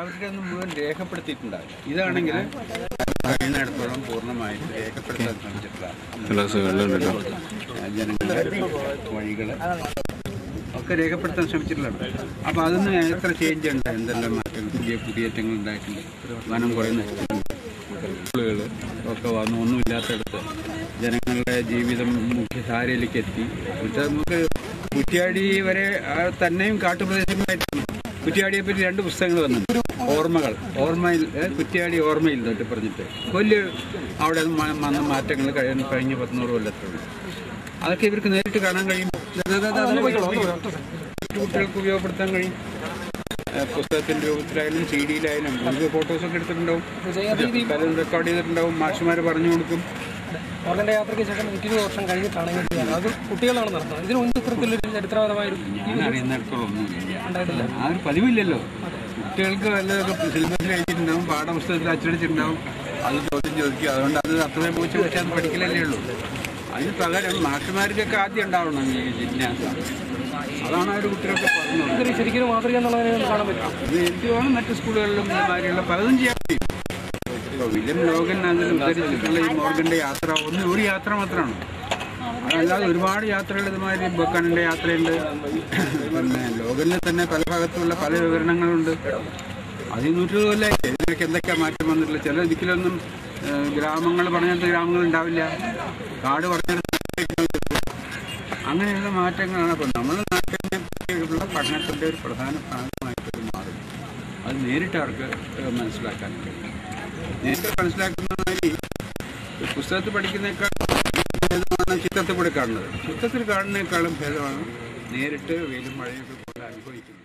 അവരുടെ ഒന്നും മുഴുവൻ രേഖപ്പെടുത്തിയിട്ടുണ്ടാവില്ല. ഇതാണെങ്കിൽ കഴിയുന്നിടത്തോളം പൂർണമായിട്ട് രേഖപ്പെടുത്താൻ ശ്രമിച്ചിട്ടുള്ള ജനങ്ങളുടെ വഴികൾ ഒക്കെ രേഖപ്പെടുത്താൻ ശ്രമിച്ചിട്ടുള്ളതാണ്. അപ്പോൾ അതൊന്നും എത്ര ചേഞ്ച് ഉണ്ട്? എന്തെല്ലാം മാറ്റങ്ങൾ? പുതിയ കുടിയേറ്റങ്ങൾ ഉണ്ടായിട്ടുണ്ട്. വനം കുറേ സ്കൂളുകൾ ഒക്കെ വന്നു ഒന്നുമില്ലാത്തടത്ത് ജനങ്ങളുടെ ജീവിതം മുഖ്യധാരയിലേക്ക് എത്തി. നമുക്ക് കുറ്റിയാടി വരെ തന്നെയും കാട്ടുപ്രദേശങ്ങളായിട്ടാണ് കുറ്റ്യാടിയെ പറ്റി രണ്ട് പുസ്തകങ്ങൾ വന്നിട്ടുണ്ട്. ഓർമ്മകൾ. ഓർമ്മയിൽ കുറ്റിയാടി ഓർമ്മയിൽ തൊട്ട് പറഞ്ഞിട്ട്. വലിയ അവിടെ വന്ന മാറ്റങ്ങൾ കഴിഞ്ഞ കഴിഞ്ഞ പത്തുനൂറ് കൊല്ലത്തുള്ളൂ അതൊക്കെ ഇവർക്ക് നേരിട്ട് കാണാൻ കഴിയും. കുട്ടികൾക്ക് ഉപയോഗപ്പെടുത്താൻ കഴിയും. പുസ്തകത്തിന്റെ രൂപത്തിലായാലും സി ഡിയിലായാലും നമുക്ക് ഫോട്ടോസൊക്കെ എടുത്തിട്ടുണ്ടാവും. പലരും റെക്കോർഡ് ചെയ്തിട്ടുണ്ടാവും. മാഷുമാർ പറഞ്ഞു കൊടുക്കും. ഓർഗന്റെ യാത്രയ്ക്ക് ശേഷം നൂറ്റിരുപത് വർഷം കഴിഞ്ഞിട്ടാണ് ഇങ്ങനെ ചെയ്യുന്നത് അത് കുട്ടികളാണ് നടത്തുന്നത്. ഇതിന് മുൻപ് ഇത്തരത്തിലൊരു ചരിത്രപരമായ ഒരു ആ ഒരു പതിവില്ലല്ലോ. കുട്ടികൾക്ക് വല്ലതൊക്കെ സിലബസിൽ എഴുതിയിട്ടുണ്ടാവും പാഠപുസ്തകത്തിൽ അച്ചടിച്ചിട്ടുണ്ടാവും. അത് ചോദ്യം ചോദിക്കുക. അതുകൊണ്ട് അത് അത്രയും പോയിച്ച് വെച്ചാൽ അത് പഠിക്കലല്ലേ ഉള്ളൂ. അതിന് പകരം മാഷുമാർക്കൊക്കെ ആദ്യം ഉണ്ടാവണം ഈ ജിജ്ഞാസ അതാണ് അവർ കുട്ടികളൊക്കെ പറഞ്ഞത്. ശരിക്കും മാതൃക എന്നുള്ളതിനെ കാണാൻ പറ്റും. ഇത് എന്തുവാണ് മറ്റു സ്കൂളുകളിലും ഇതുമാതിരിയുള്ള പലതും ചെയ്യാൻ വില്യം ലോഗൻ അതിൽ ഉദ്ധരിച്ചിട്ടുള്ള ഈ മോർഗന്റെ യാത്ര? ഒന്ന് ഒരു യാത്ര മാത്രമാണ്. അല്ലാതെ ഒരുപാട് യാത്രകൾ ഇതുമാതിരി ബൊക്കാനിന്റെ യാത്രയുണ്ട്. പിന്നെ ലോകനിൽ തന്നെ പല ഭാഗത്തുള്ള പല വിവരണങ്ങളുണ്ട്. അത് നൂറ്റി കൊല്ലമായി ഇതിനൊക്കെ എന്തൊക്കെയാ മാറ്റം വന്നിട്ടുള്ള ചില ദിക്കിലൊന്നും ഗ്രാമങ്ങൾ പറഞ്ഞിടത്ത് ഗ്രാമങ്ങൾ ഉണ്ടാവില്ല. കാട് പറഞ്ഞിട്ട് അങ്ങനെയുള്ള മാറ്റങ്ങളാണ്. അപ്പോൾ നമ്മുടെ നാട്ടിനെ പറ്റിയുള്ള പഠനത്തിന്റെ ഒരു പ്രധാന ഭാഗമായിട്ട് മാറും. അത് നേരിട്ട് അവർക്ക് മനസ്സിലാക്കാൻ കഴിയും. മനസ്സിലാക്കുന്ന മാതിരി പുസ്തകത്തിൽ പഠിക്കുന്നേക്കാൾ ഭേദമാണ് ചിത്രത്തിൽ കൂടെ കാണുന്നത് ചിത്രത്തിൽ കാണുന്നേക്കാളും ഭേദമാണ് നേരിട്ട് വെയിലും മഴയൊക്കെ കൊണ്ട് അനുഭവിക്കുന്നത്.